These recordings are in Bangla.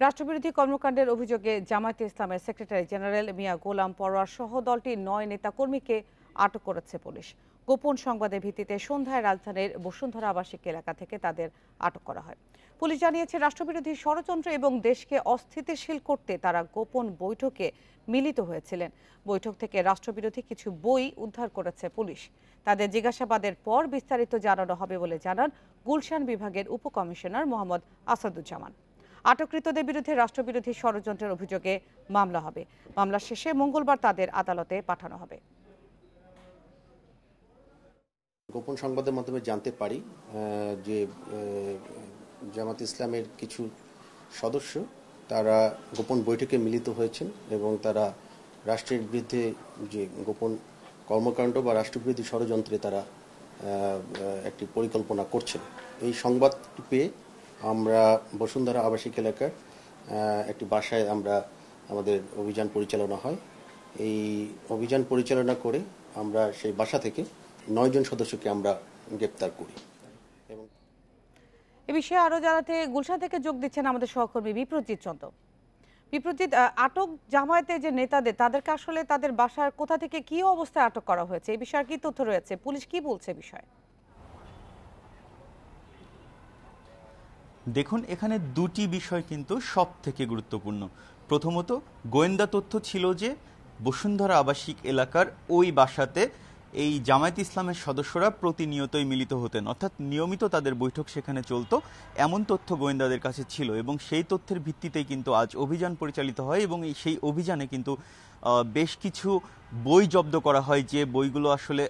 রাষ্ট্রবিরোধী কর্মকাণ্ডের অভিযোগে জামায়াতে ইসলামের সেক্রেটারি জেনারেল মিয়া গোলাম পরোয়ার সহ দলটির নয় নেতাকর্মীকে আটক করেছে পুলিশ। গোপন সংবাদের ভিত্তিতে সন্ধ্যায় রাজধানীর বসুন্ধরা আবাসিক এলাকা থেকে তাদের আটক করা হয়। পুলিশ জানিয়েছে, রাষ্ট্রবিরোধী ষড়যন্ত্র এবং দেশকে অস্থিতিশীল করতে তারা গোপন বৈঠকে মিলিত হয়েছিলেন। বৈঠক থেকে রাষ্ট্রবিরোধী কিছু বই উদ্ধার করেছে পুলিশ। তাদের জিজ্ঞাসাবাদের পর বিস্তারিত জানানো হবে বলে জানান গুলশান বিভাগের উপকমিশনার মোহাম্মদ আসাদুজ্জামান। আটককৃতদের বিরুদ্ধে রাষ্ট্রবিরোধী ষড়যন্ত্রের অভিযোগে মামলা হবে। মামলা শেষে মঙ্গলবার তাদের আদালতে পাঠানো হবে। গোপন সংবাদের মাধ্যমে জানতে পারি যে জামাত ইসলামের কিছু সদস্য, তারা গোপন বৈঠকে মিলিত হয়েছেন এবং তারা রাষ্ট্রের বিরুদ্ধে যে গোপন কর্মকাণ্ড বা রাষ্ট্রবিরোধী ষড়যন্ত্রে তারা একটি পরিকল্পনা করছেন। এই সংবাদটি পেয়ে আমরা বসুন্ধরা আবাসিক এলাকার একটি বাসায় আমরা আমাদের অভিযান পরিচালনা হয়। এই অভিযান পরিচালনা করে আমরা সেই বাসা থেকে নয়জন সদস্যকে আমরা গ্রেপ্তার করি। এবং এ বিষয়ে আরও জানাতে গুলশান থেকে যোগ দিচ্ছেন আমাদের সহকর্মী বিপ্রজিৎ চন্দ্র বিপ্রজিৎ আটক জামায়াতের যে নেতাদের, তাদেরকে আসলে তাদের বাসার কোথা থেকে কি অবস্থায় আটক করা হয়েছে? এই বিষয়ে কি তথ্য রয়েছে? পুলিশ কি বলছে বিষয়ে? দেখুন, এখানে দুটি বিষয় কিন্তু সব থেকে গুরুত্বপূর্ণ। প্রথমত, গোয়েন্দা তথ্য ছিল যে বসুন্ধরা আবাসিক এলাকার ওই বাসাতে এই জামায়াত ইসলামের সদস্যরা প্রতিনিয়তই মিলিত হতেন। অর্থাৎ নিয়মিত তাদের বৈঠক সেখানে চলতো। এমন তথ্য গোয়েন্দাদের কাছে ছিল এবং সেই তথ্যের ভিত্তিতেই কিন্তু আজ অভিযান পরিচালিত হয় এবং সেই অভিযানে কিন্তু বেশ কিছু বই জব্দ করা হয় যে বইগুলো আসলে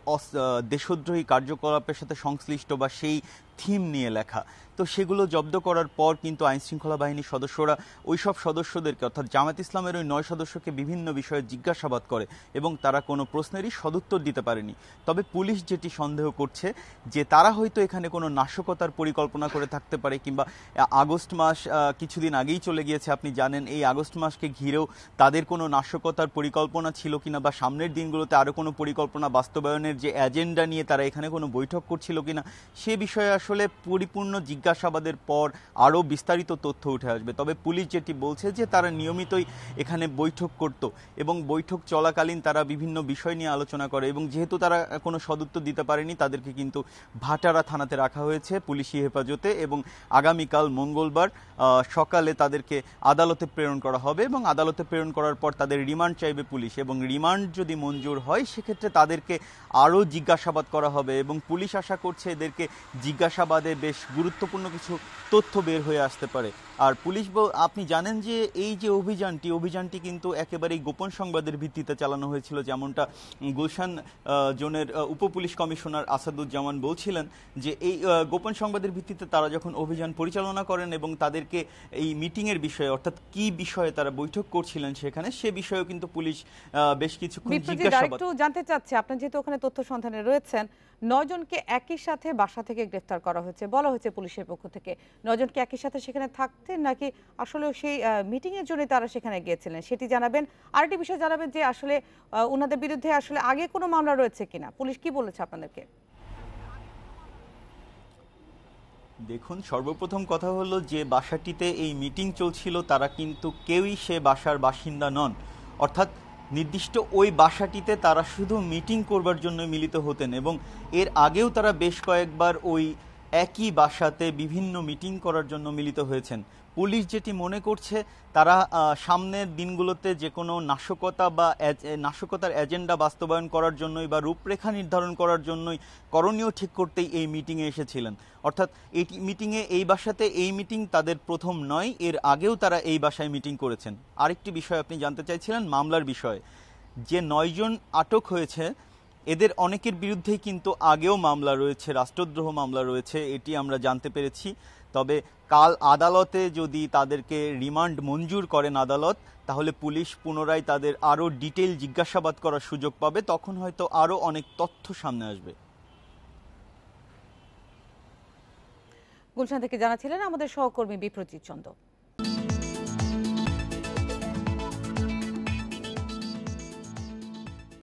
দেশদ্রোহী কার্যকলাপের সাথে সংশ্লিষ্ট বা সেই থিম নিয়ে লেখা। তো সেগুলো জব্দ করার পর কিন্তু আইন শৃঙ্খলা বাহিনীর সদস্যরা ওই সব সদস্যদেরকে, অর্থাৎ জামাত ইসলামের ওই নয় সদস্যকে বিভিন্ন বিষয়ে জিজ্ঞাসাবাদ করে এবং তারা কোনো প্রশ্নেরই সদুত্তর দিতে পারেনি। তবে পুলিশ যেটি সন্দেহ করছে যে তারা হয়তো এখানে কোনো নাশকতার পরিকল্পনা করে থাকতে পারে কিংবা আগস্ট মাস কিছুদিন আগেই চলে গিয়েছে। আপনি জানেন, এই আগস্ট মাসকে ঘিরেও তাদের কোনো নাশকতার পরিকল্পনা ছিল কিনা বা সামনের দিনগুলোতে আরও কোনো পরিকল্পনা বাস্তবায়নের যে এজেন্ডা নিয়ে তারা এখানে কোনো বৈঠক করছিল কিনা, সে বিষয়ে আসলে পরিপূর্ণ জিজ্ঞাসাবাদের পর আরও বিস্তারিত তথ্য উঠে আসবে। তবে পুলিশ যেটি বলছে যে তারা নিয়মিতই এখানে বৈঠক করত এবং বৈঠক চলাকালীন তারা বিভিন্ন বিষয় নিয়ে আলোচনা করে এবং যেহেতু তারা কোনো সদুত্তর দিতে পারেনি, তাদেরকে কিন্তু ভাটারা থানাতে রাখা হয়েছে পুলিশি হেফাজতে এবং আগামীকাল মঙ্গলবার সকালে তাদেরকে আদালতে প্রেরণ করা হবে এবং আদালতে প্রেরণ করার পর তাদের রিমান্ড চাইবে পুলিশ এবং রিমান্ড যদি মঞ্জুর হয়, সেক্ষেত্রে তাদেরকে আরও জিজ্ঞাসাবাদ করা হবে এবং পুলিশ আশা করছে এদেরকে জিজ্ঞাসাবাদে বেশ গুরুত্বপূর্ণ কিছু তথ্য বের হয়ে আসতে পারে। আর পুলিশ আপনি জানেন যে এই যে অভিযানটি অভিযানটি কিন্তু একেবারেই গোপন সংবাদের ভিত্তিতে চালানো হয়েছিল যেমনটা গুলশান জোনের উপপুলিশ কমিশনার আসাদুজ্জামান বলছিলেন যে এই গোপন সংবাদের ভিত্তিতে তারা যখন অভিযান পরিচালনা করেন এবং তাদেরকে এই মিটিংয়ের বিষয়ে অর্থাৎ কি বিষয়ে তারা বৈঠক করছিলেন সেখানে সে বিষয়েও কিন্তু পুলিশ আহ, বেশ কিছুক্ষণ বিপ্রজিৎ জিজ্ঞাসাবাদ জানতে চাচ্ছে আপনি যেহেতু ওখানে তথ্য সন্ধানে রয়েছেন নয়জনকে একই সাথে বাসা থেকে গ্রেফতার করা হয়েছে, বলা হয়েছে পুলিশের পক্ষ থেকে। নয়জনকে একই সাথে সেখানে থাকতেন নাকি আসলে সেই মিটিং এর জন্য তারা সেখানে গিয়েছিলেন, সেটি জানাবেন। আরেকটি বিষয় জানাবেন যে আসলে ওনাদের বিরুদ্ধে আসলে আগে কোনো মামলা রয়েছে কিনা? পুলিশ কি বলেছে আপনাদেরকে? দেখুন, সর্বপ্রথম কথা হলো যে বাসাটিতে এই মিটিং চলছিল, তারা কিন্তু কেউই সে বাসার বাসিন্দা নন। অর্থাৎ নির্দিষ্ট ওই বাসাটিতে তারা শুধু মিটিং করবার জন্য মিলিত হতেন এবং এর আগেও তারা বেশ কয়েকবার ওই একই বাসাতে বিভিন্ন মিটিং করার জন্য মিলিত হয়েছেন। পুলিশ যেটি মনে করছে, তারা সামনের দিনগুলোতে যে কোনো নাশকতা বা নাশকতার এজেন্ডা বাস্তবায়ন করার জন্যই বা রূপরেখা নির্ধারণ করার জন্যই করণীয় ঠিক করতেই এই মিটিংয়ে এসেছিলেন। অর্থাৎ এই মিটিংয়ে এই বাসাতে এই মিটিং তাদের প্রথম নয়, এর আগেও তারা এই বাসায় মিটিং করেছেন। আরেকটি বিষয় আপনি জানতে চাইছিলেন, মামলার বিষয়ে। যে নয়জন আটক হয়েছে এদের অনেকের বিরুদ্ধেই কিন্তু আগেও মামলা রয়েছে, রাষ্ট্রদ্রোহ মামলা রয়েছে, এটি আমরা জানতে পেরেছি। তবে কাল আদালতে যদি তাদেরকে রিমান্ড মঞ্জুর করেন আদালত, তাহলে পুলিশ পুনরায় তাদের আরও ডিটেল জিজ্ঞাসাবাদ করার সুযোগ পাবে, তখন হয়তো আরও অনেক তথ্য সামনে আসবে। গুলশান থেকে জানাছিলেন আমাদের সহকর্মী বিপ্রজিৎ চন্দ্র।